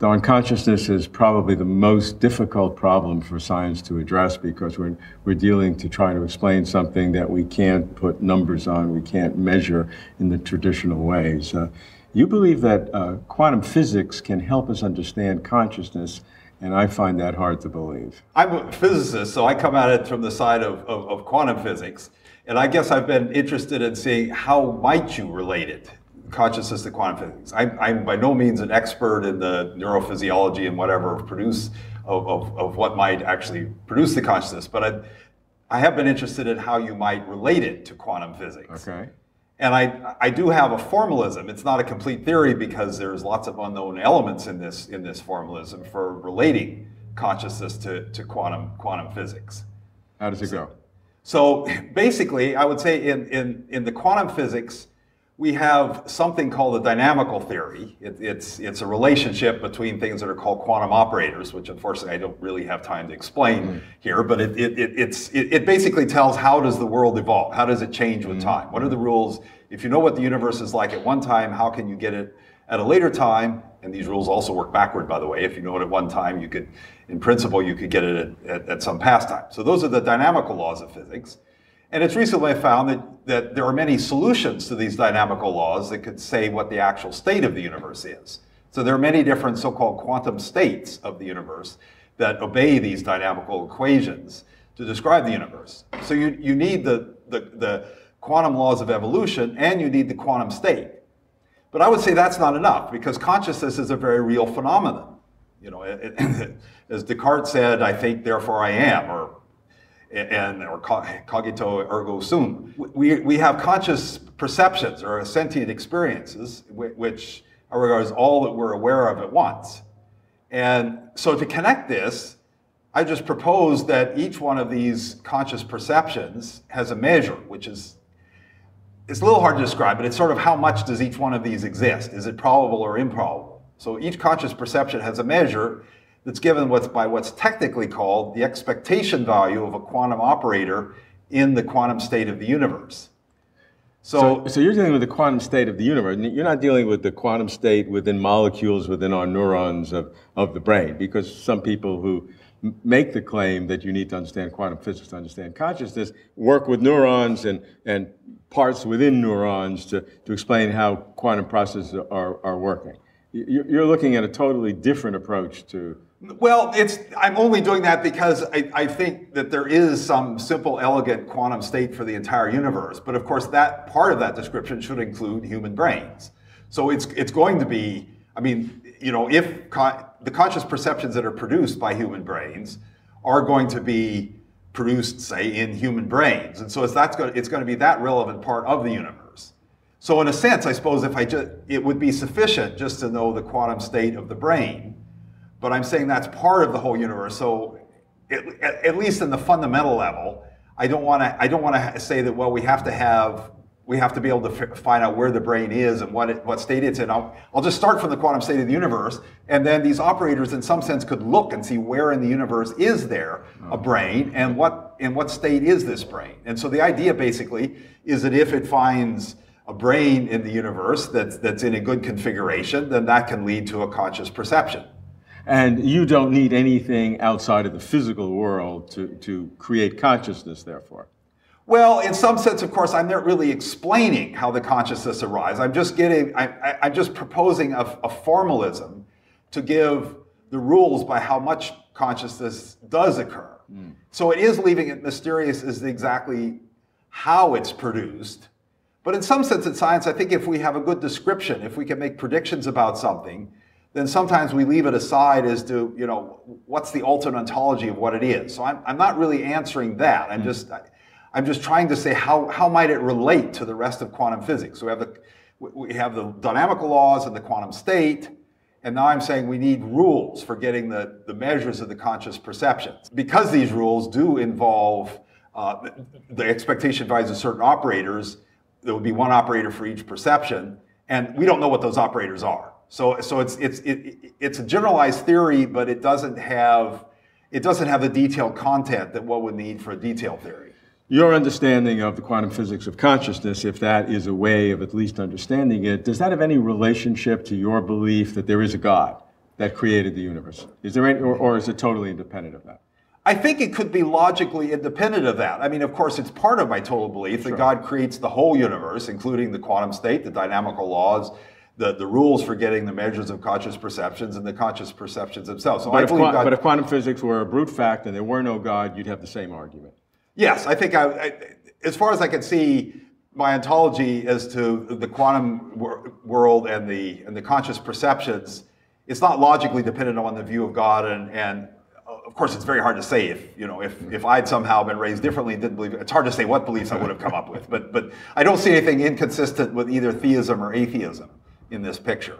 Don, consciousness is probably the most difficult problem for science to address because we're, we're dealing to try to explain something that we can't put numbers on, we can't measure in the traditional ways. Uh, you believe that uh, quantum physics can help us understand consciousness, and I find that hard to believe. I'm a physicist, so I come at it from the side of, of, of quantum physics. And I guess I've been interested in seeing how might you relate it consciousness to quantum physics. I, I'm by no means an expert in the neurophysiology and whatever produce of, of, of what might actually produce the consciousness, but I, I have been interested in how you might relate it to quantum physics. Okay. And I, I do have a formalism. It's not a complete theory because there's lots of unknown elements in this, in this formalism for relating consciousness to, to quantum, quantum physics. How does it go? So basically, I would say in, in, in the quantum physics, we have something called a dynamical theory. It, it's, it's a relationship between things that are called quantum operators, which unfortunately I don't really have time to explain mm-hmm. here, but it, it, it, it's, it, it, basically tells how does the world evolve? How does it change with mm-hmm. time? What are the rules? If you know what the universe is like at one time, how can you get it at a later time? And these rules also work backward, by the way. If you know it at one time, you could, in principle, you could get it at, at, at some past time. So those are the dynamical laws of physics. And it's recently found that, that there are many solutions to these dynamical laws that could say what the actual state of the universe is. So there are many different so-called quantum states of the universe that obey these dynamical equations to describe the universe. So you, you need the, the, the quantum laws of evolution and you need the quantum state. But I would say that's not enough because consciousness is a very real phenomenon. You know, it, it, as Descartes said, I think, therefore I am, or and or cogito ergo sum. We, we have conscious perceptions or sentient experiences, which are regards all that we're aware of at once. And so to connect this, I just propose that each one of these conscious perceptions has a measure, which is it's a little hard to describe, but it's sort of how much does each one of these exist? Is it probable or improbable? So each conscious perception has a measure, that's given by what's technically called the expectation value of a quantum operator in the quantum state of the universe. So, so, so, you're dealing with the quantum state of the universe. You're not dealing with the quantum state within molecules within our neurons of, of the brain, because some people who make the claim that you need to understand quantum physics to understand consciousness work with neurons and, and parts within neurons to, to explain how quantum processes are, are working. You're looking at a totally different approach to well, it's, I'm only doing that because I, I, think that there is some simple, elegant quantum state for the entire universe. But of course, that part of that description should include human brains. So it's, it's going to be, I mean, you know, if con the conscious perceptions that are produced by human brains are going to be produced, say, in human brains. And so it's, that's going to, it's going to be that relevant part of the universe. So in a sense, I suppose if I just, it would be sufficient just to know the quantum state of the brain but I'm saying that's part of the whole universe. So at, at least in the fundamental level, I don't want to I don't want to say that well we have to have we have to be able to find out where the brain is and what it, what state it's in. I'll, I'll just start from the quantum state of the universe, and then these operators, in some sense, could look and see where in the universe is there a mm. brain, and what in what state is this brain. And so the idea basically is that if it finds a brain in the universe that's that's in a good configuration, then that can lead to a conscious perception. And you don't need anything outside of the physical world to, to create consciousness, therefore. Well, in some sense, of course, I'm not really explaining how the consciousness arises. I'm just getting, I, am just proposing a, a formalism to give the rules by how much consciousness does occur. Mm. So it is leaving it mysterious as exactly how it's produced. But in some sense in science, I think if we have a good description, if we can make predictions about something, then sometimes we leave it aside as to, you know, what's the ultimate ontology of what it is. So I'm, I'm not really answering that. I'm mm. just, I'm just trying to say how, how might it relate to the rest of quantum physics. So we have the, we have the dynamical laws and the quantum state, and now I'm saying we need rules for getting the, the measures of the conscious perceptions. Because these rules do involve uh, the expectation values of certain operators, there would be one operator for each perception, and we don't know what those operators are. So, so it's, it's, it, it's a generalized theory, but it doesn't have, it doesn't have the detailed content that one would need for a detailed theory. Your understanding of the quantum physics of consciousness, if that is a way of at least understanding it, does that have any relationship to your belief that there is a God? that created the universe? Is there any, or, or is it totally independent of that? I think it could be logically independent of that. I mean, of course, it's part of my total belief Sure. that God creates the whole universe, including the quantum state, the dynamical laws, the, the rules for getting the measures of conscious perceptions, and the conscious perceptions themselves. So I But if, believe qua- God. but if quantum physics were a brute fact and there were no God, you'd have the same argument. Yes, I think I, I, as far as I can see, my ontology as to the quantum wor- world and the and the conscious perceptions, it's not logically dependent on the view of God, and and uh, of course it's very hard to say if you know if if I'd somehow been raised differently and didn't believe it's hard to say what beliefs I would have come up with, but but I don't see anything inconsistent with either theism or atheism in this picture.